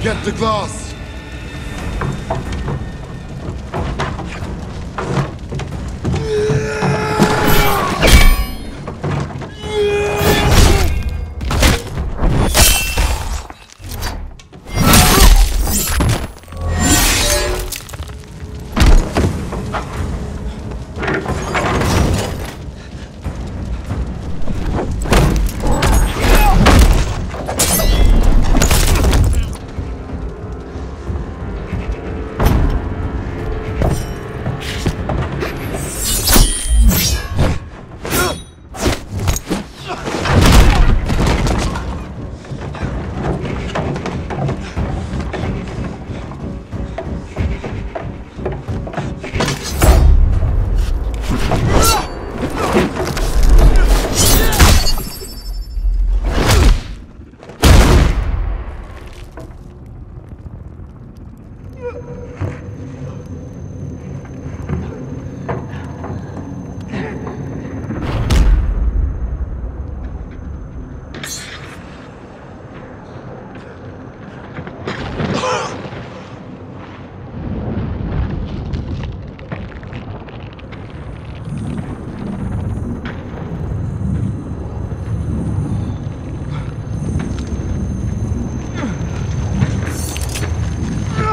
Get the glass!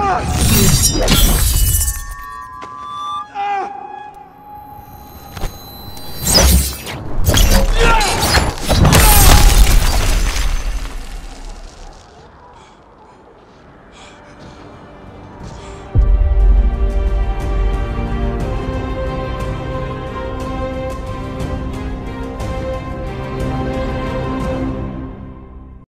Ah!